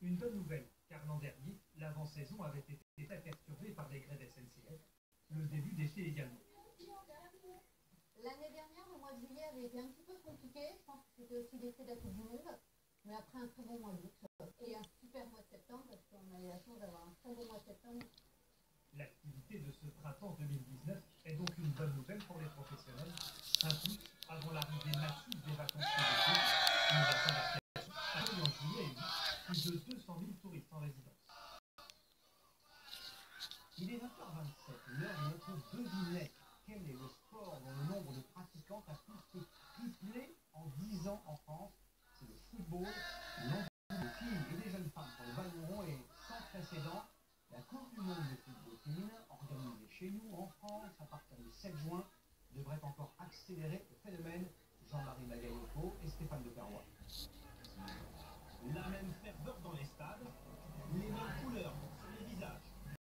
Une bonne nouvelle, car l'an dernier, l'avant-saison avait été perturbée par des grèves SNCF, le début d'été également. L'année dernière, le mois de juillet avait été un petit peu compliqué, je pense que c'était aussi l'été de mais après un très bon mois d'août et un super mois de septembre, parce qu'on a eu la chance d'avoir un très bon mois de septembre. L'activité de ce printemps 2019 est donc une bonne nouvelle pour les plus de 200 000 touristes en résidence. Il est 20h27, l'heure de notre devinette. Quel est le sport dont le nombre de pratiquants a plus que triplé en 10 ans en France C'est le football. Le de filles et des jeunes femmes pour le ballon rond est sans précédent. La Coupe du monde de football féminin, organisée chez nous en France à partir du 7 juin, devrait encore accélérer le phénomène. Jean-Marie Bagayoko et Stéphane